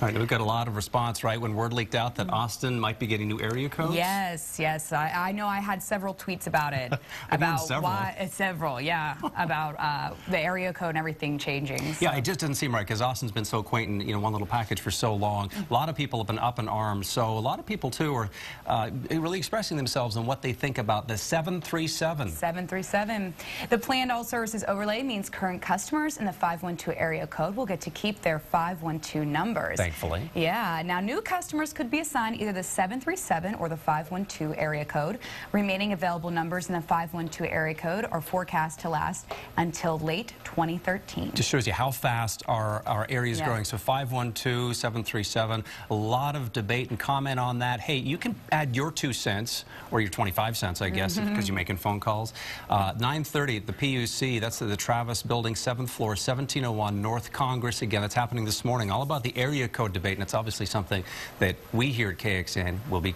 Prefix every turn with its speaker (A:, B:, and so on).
A: All right, we've got a lot of response, right, when word leaked out that Austin might be getting new area codes?
B: Yes, yes. I, I know I had several tweets about it. about
A: several.
B: why uh, several, yeah, about uh, the area code and everything changing. so-
A: Yeah, it just doesn't seem right because Austin's been so quaint in you know one little package for so long. A lot of people have been up in arms, so a lot of people too are uh, really expressing themselves on what they think about the 737.
B: 737. The planned all services overlay means current customers in the 512 area code will get to keep their 512 numbers.
A: Thankfully.
B: Yeah. Now, new customers could be assigned either the 737 or the 512 area code. Remaining available numbers in the 512 area code are forecast to last until late 2013.
A: Just shows you how fast our, our area is
B: Yeah.
A: growing. So 512, 737, a lot of debate and comment on that. Hey, you can add your two cents, or your 25 cents, I guess,
B: Mm-hmm.
A: because you're making phone calls. Uh, 930 at the PUC, that's the Travis Building, 7th floor, 1701 North Congress. Again, that's happening this morning. All about the area code debate, and it's obviously something that we here at KXAN will be